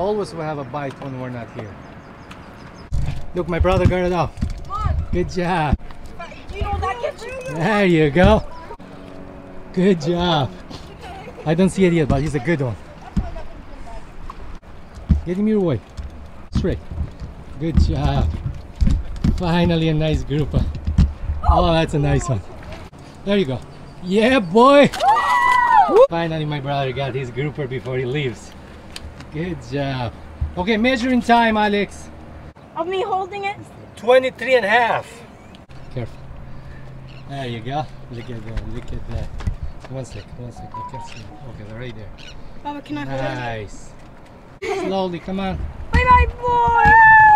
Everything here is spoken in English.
always will have a bite when we're not here. Look, my brother got it off. Good job. There you go. Good job. I don't see it yet, but he's a good one. Get him your way. Straight. Good job. Finally a nice grouper. Oh, that's a nice one. There you go. Yeah, boy. Finally, my brother got his grouper before he leaves. Good job. Okay, measuring time, Alex. Of me holding it. 23 and a half. Careful. There you go. Look at that. Look at that. One sec. One sec. I can see. Okay, they're right there. Baba, can I hold it? Nice. Slowly, come on. Bye bye, boy. There you go.